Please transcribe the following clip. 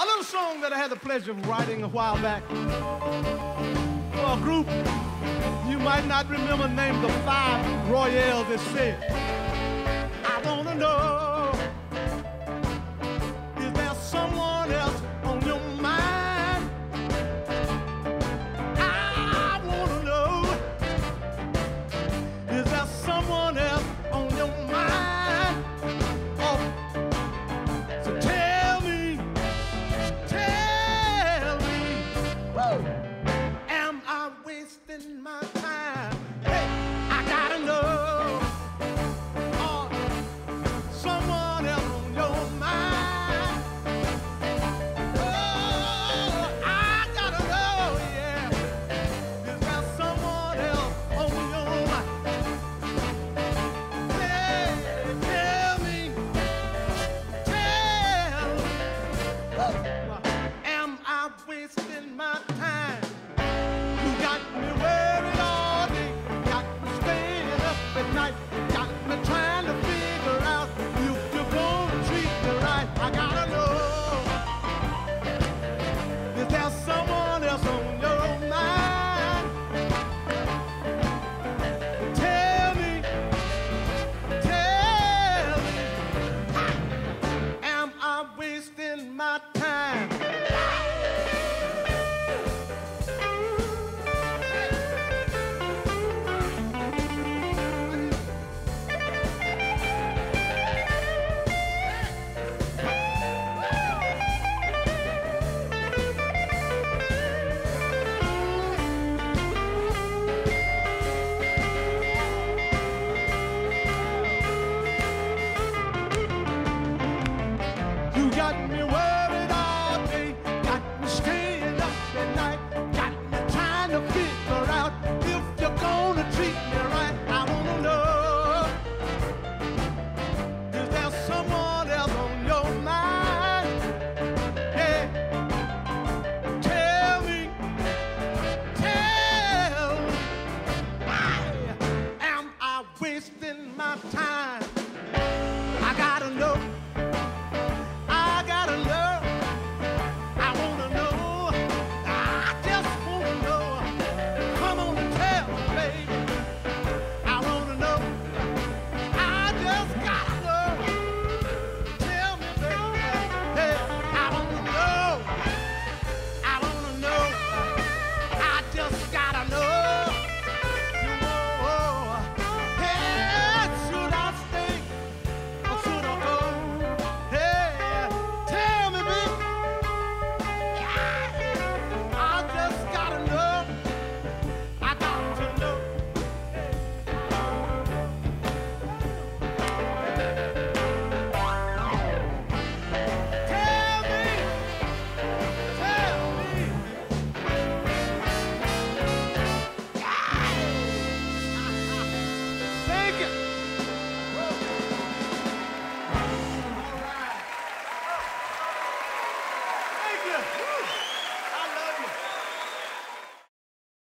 A little song that I had the pleasure of writing a while back for a group you might not remember named the Five Royales. It said, I wanna know Am I wasting my I got